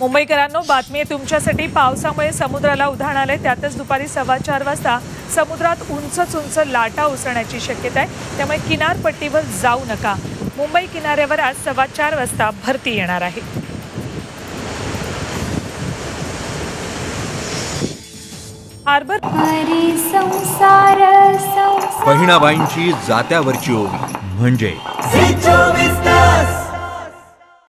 मुंबईकरांनो बातमी आहे तुमच्यासाठी पावसामुळे समुद्राला उधाण आलंय. त्यातच दुपारी सव्वा चार वाजता समुद्रात उंचच उंच लाटा उसळण्याची शक्यता आहे त्यामुळे किनारपट्टीवर जाऊ नका. मुंबई किनाऱ्यावर आज सव्वा चार वाजता भरती येणार आहे. हार्बर बहिणाबाईंची जात्यावरची ओवी. म्हणजे?